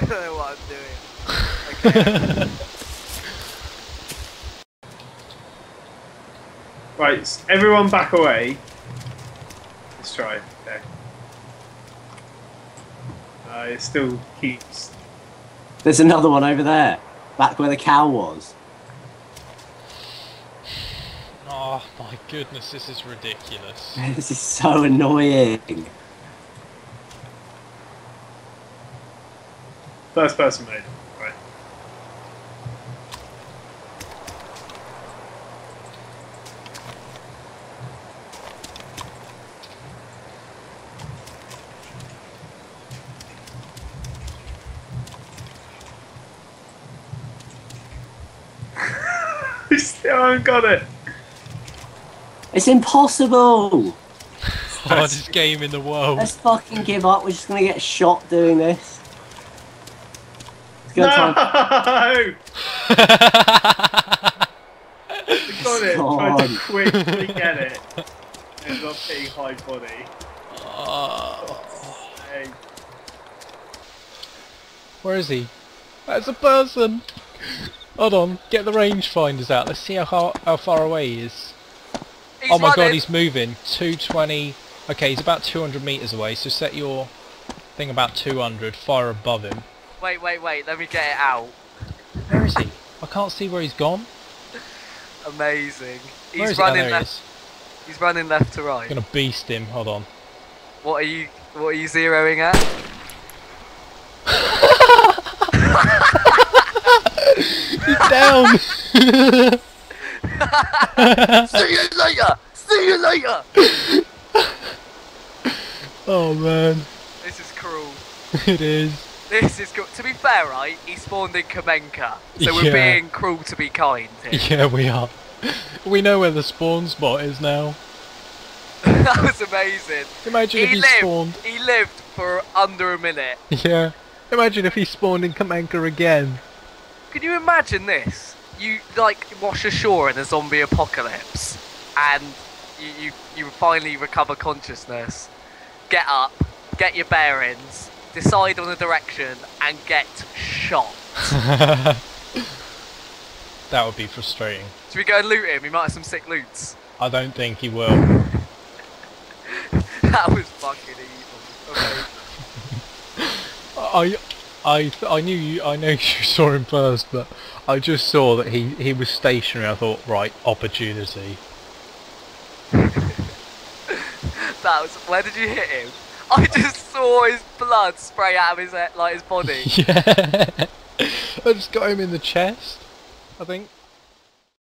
I don't know what I'm doing. Okay. Right, everyone back away. Let's try. Okay. Uh, it still keeps. There's another one over there, back where the cow was. Oh my goodness, this is ridiculous. This is so annoying. First person made. Right. We still haven't got it. It's impossible. Hardest game in the world. Let's fucking give up. We're just gonna get shot doing this. It's gonna No! try We got it. Tried to quickly get it. Ended up hitting high body. Oh, Hey. where is he? That's a person. Hold on, get the rangefinders out. Let's see how far, how far away he is. He's oh my god, he's moving. 220. Okay, he's about 200 meters away. So set your thing about 200. Fire above him. Wait, wait, wait. Let me get it out. Where is he? I can't see where he's gone. Amazing. Where He's he? Oh, running he left. is. He's running left to right. I'm gonna beast him. Hold on. What are you? What are you zeroing at? He's down. See you later. See you later. oh man, This is cruel. it is. This is good. To be fair, right? He spawned in Kamenka, so we're Yeah. being cruel to be kind. Here. Yeah, we are. We know where the spawn spot is now. that was amazing. Imagine if He he lived. spawned. He lived for under a minute. Yeah. Imagine if he spawned in Kamenka again. Can you imagine this? You like wash ashore in a zombie apocalypse, and you you, you finally recover consciousness, get up, get your bearings, decide on a direction, and get shot. That would be frustrating. Should we go and loot him? He might have some sick loots. I don't think he will. that was fucking evil. Okay. I, I, I knew you. I know you saw him first, but I just saw that he he was stationary. I thought, right, opportunity. That was. Where did you hit him? I just saw his blood spray out of his like his body. Yeah. I just got him in the chest. I think.